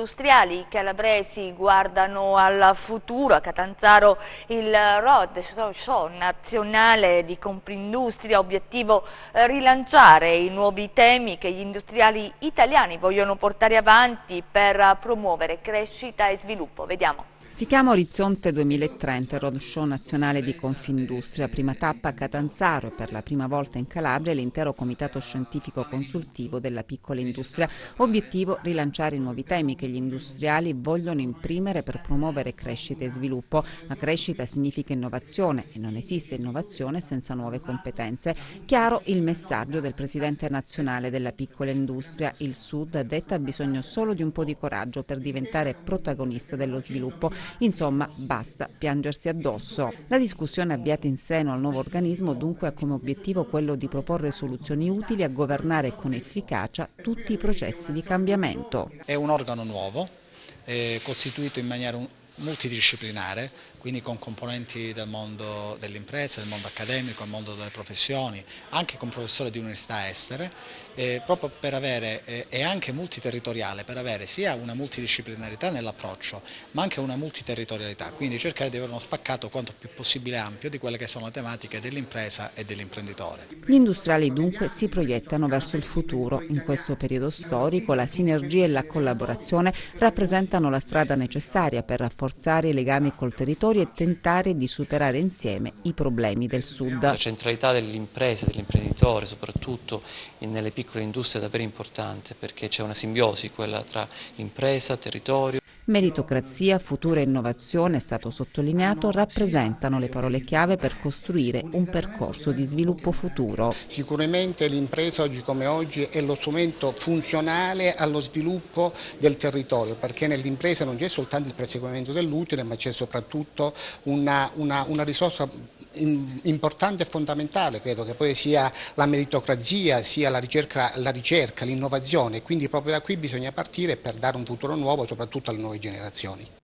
industriali calabresi guardano al futuro, a Catanzaro il ROD, show nazionale di Confindustria, obiettivo eh, rilanciare i nuovi temi che gli industriali italiani vogliono portare avanti per promuovere crescita e sviluppo. Vediamo. Si chiama Orizzonte 2030, il roadshow nazionale di Confindustria, prima tappa a Catanzaro e per la prima volta in Calabria l'intero comitato scientifico consultivo della piccola industria. Obiettivo rilanciare i nuovi temi che gli industriali vogliono imprimere per promuovere crescita e sviluppo. Ma crescita significa innovazione e non esiste innovazione senza nuove competenze. Chiaro il messaggio del presidente nazionale della piccola industria. Il Sud ha detto ha bisogno solo di un po' di coraggio per diventare protagonista dello sviluppo. Insomma, basta piangersi addosso. La discussione avviata in seno al nuovo organismo dunque ha come obiettivo quello di proporre soluzioni utili a governare con efficacia tutti i processi di cambiamento. È un organo nuovo, costituito in maniera multidisciplinare, quindi con componenti del mondo dell'impresa, del mondo accademico, del mondo delle professioni, anche con professori di università estere, eh, proprio per avere, eh, e anche multiterritoriale, per avere sia una multidisciplinarità nell'approccio, ma anche una multiterritorialità, quindi cercare di avere uno spaccato quanto più possibile ampio di quelle che sono le tematiche dell'impresa e dell'imprenditore. Gli industriali dunque si proiettano verso il futuro. In questo periodo storico la sinergia e la collaborazione rappresentano la strada necessaria per rafforzare i legami col territorio territori e tentare di superare insieme i problemi del Sud. La centralità dell'impresa, dell'imprenditore, soprattutto nelle piccole industrie è davvero importante perché c'è una simbiosi quella tra impresa, territorio. Meritocrazia, futura innovazione, è stato sottolineato, rappresentano le parole chiave per costruire un percorso di sviluppo futuro. Sicuramente l'impresa oggi come oggi è lo strumento funzionale allo sviluppo del territorio, perché nell'impresa non c'è soltanto il perseguimento dell'utile, ma c'è soprattutto una, una, una risorsa importante e fondamentale, credo che poi sia la meritocrazia, sia la ricerca, l'innovazione, quindi proprio da qui bisogna partire per dare un futuro nuovo soprattutto alle nuove generazioni.